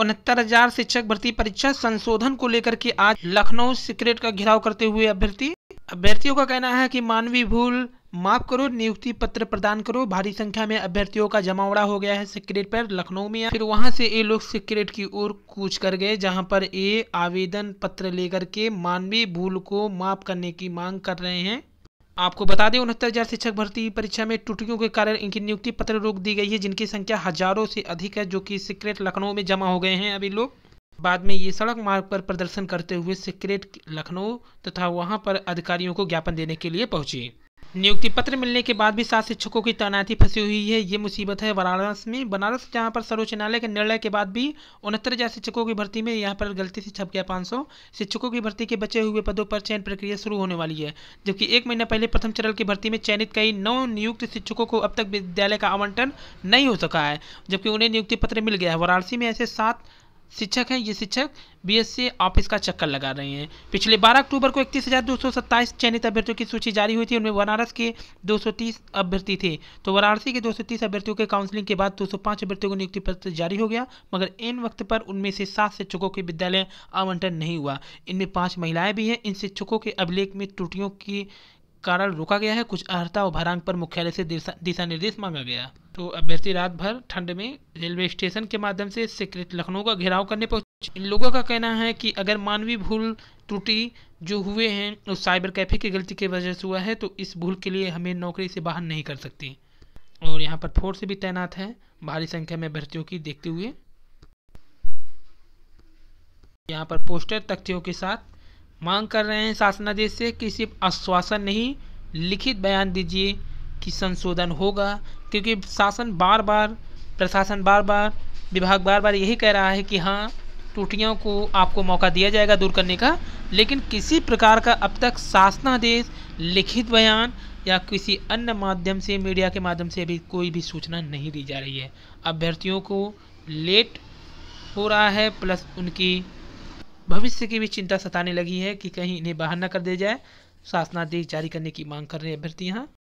उनहत्तर हज़ार शिक्षक भर्ती परीक्षा संशोधन को लेकर के आज लखनऊ सीक्रेट का घेराव करते हुए अभ्यर्थी। अभ्यर्थियों का कहना है कि मानवीय भूल माफ़ करो, नियुक्ति पत्र प्रदान करो। भारी संख्या में अभ्यर्थियों का जमावड़ा हो गया है सिक्रेट पर। लखनऊ में फिर वहाँ से ये लोग सिक्रेट की ओर कूच कर गए, जहाँ पर ये आवेदन पत्र लेकर के मानवीय भूल को माफ़ करने की मांग कर रहे हैं। आपको बता दें, उनहत्तर हज़ार शिक्षक भर्ती परीक्षा में त्रुटियों के कारण इनकी नियुक्ति पत्र रोक दी गई है, जिनकी संख्या हज़ारों से अधिक है, जो कि सिक्रेट लखनऊ में जमा हो गए हैं अभी लोग। बाद में ये सड़क मार्ग पर प्रदर्शन करते हुए सिक्रेट लखनऊ तथा वहाँ पर अधिकारियों को ज्ञापन देने के लिए पहुँचे। नियुक्ति पत्र मिलने के बाद भी सात शिक्षकों की तैनाती फंसी हुई है। ये मुसीबत है वाराणस में। बनारस, जहाँ पर सर्वोच्च न्यायालय के निर्णय के बाद भी उनहत्तर हज़ार शिक्षकों की भर्ती में यहाँ पर गलती से छप गया 500 शिक्षकों की भर्ती के बचे हुए पदों पर चयन प्रक्रिया शुरू होने वाली है, जबकि एक महीना पहले प्रथम चरण की भर्ती में चयनित कई नौ नियुक्त शिक्षकों को अब तक विद्यालय का आवंटन नहीं हो सका है, जबकि उन्हें नियुक्ति पत्र मिल गया है। वाराणसी में ऐसे सात शिक्षक हैं, ये शिक्षक बी बीएससी ऑफ़िस का चक्कर लगा रहे हैं। पिछले 12 अक्टूबर को इकतीस हज़ार दो सौ सत्ताईस चयनित अभ्यर्थियों की सूची जारी हुई थी, उनमें बनारस के 230 अभ्यर्थी थे। तो वाराणसी के 230 अभ्यर्थियों के काउंसलिंग के बाद 205 अभ्यर्थियों को नियुक्ति पत्र जारी हो गया, मगर इन वक्त पर उनमें से सात शिक्षकों के विद्यालय आवंटन नहीं हुआ। इनमें पाँच महिलाएँ भी हैं, इन शिक्षकों के अभिलेख में त्रुटियों की कारण रोका गया है, कुछ अर्हता और भारांक पर मुख्यालय से दिशा निर्देश मांगा गया। तो अभ्यर्थी रात भर ठंड में रेलवे स्टेशन के माध्यम से सिक्रेट लखनऊ का घेराव करने पहुँचे। इन लोगों का कहना है कि अगर मानवीय भूल त्रुटि जो हुए हैं उस साइबर कैफ़े की गलती की वजह से हुआ है तो इस भूल के लिए हमें नौकरी से बाहर नहीं कर सकती। और यहाँ पर फोर्स भी तैनात है, भारी संख्या में अभ्यर्थियों की देखते हुए। यहाँ पर पोस्टर तख्तियों के साथ मांग कर रहे हैं शासनादेश से कि सिर्फ़ आश्वासन नहीं, लिखित बयान दीजिए कि संशोधन होगा, क्योंकि शासन बार बार प्रशासन बार बार विभाग बार बार यही कह रहा है कि हाँ त्रुटियों को आपको मौका दिया जाएगा दूर करने का, लेकिन किसी प्रकार का अब तक शासनादेश, लिखित बयान या किसी अन्य माध्यम से, मीडिया के माध्यम से अभी कोई भी सूचना नहीं दी जा रही है। अभ्यर्थियों को लेट हो रहा है, प्लस उनकी भविष्य की भी चिंता सताने लगी है कि कहीं इन्हें बाहर न कर दिया जाए। शासनादेश जारी करने की मांग कर रहे अभ्यर्थी यहाँ।